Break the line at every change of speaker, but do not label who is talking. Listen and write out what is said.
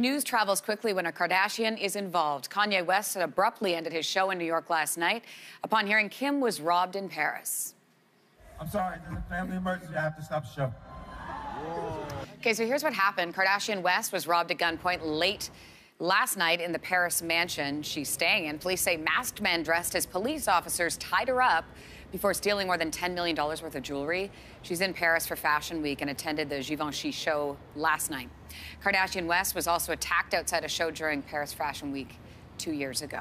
News travels quickly when a Kardashian is involved. Kanye West abruptly ended his show in New York last night upon hearing Kim was robbed in Paris.
I'm sorry, there's a family emergency. I have to stop the show.
Okay, so here's what happened. Kardashian West was robbed at gunpoint late last night in the Paris mansion she's staying in. Police say masked men dressed as police officers tied her up before stealing more than $10 million worth of jewelry. She's in Paris for Fashion Week and attended the Givenchy show last night. Kardashian West was also attacked outside a show during Paris Fashion Week two years ago.